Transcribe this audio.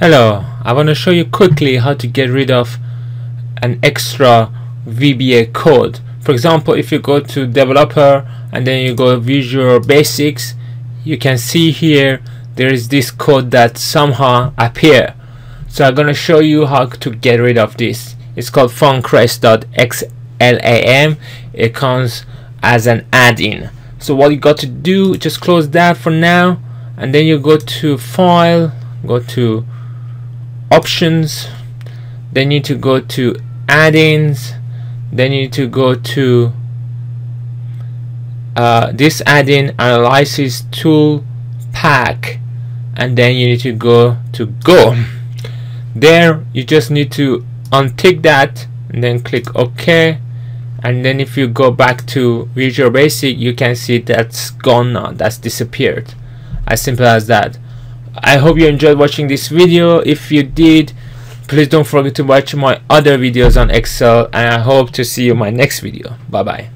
Hello, I want to show you quickly how to get rid of an extra VBA code. For example, if you go to developer and then you go Visual Basics, you can see here there is this code that somehow appear. So I'm going to show you how to get rid of this. It's called funcres.xlam. It comes as an add-in. So what you got to do, just close that for now and then you go to file, go to options then you need to go to add-ins then you need to go to uh, this add-in analysis tool pack and then you need to go to go. There you just need to untick that and then click OK. And then if you go back to Visual Basic you can see that's gone now that's disappeared. As simple as that I hope you enjoyed watching this video. If you did, please don't forget to watch my other videos on Excel and I hope to see you in my next video. Bye bye.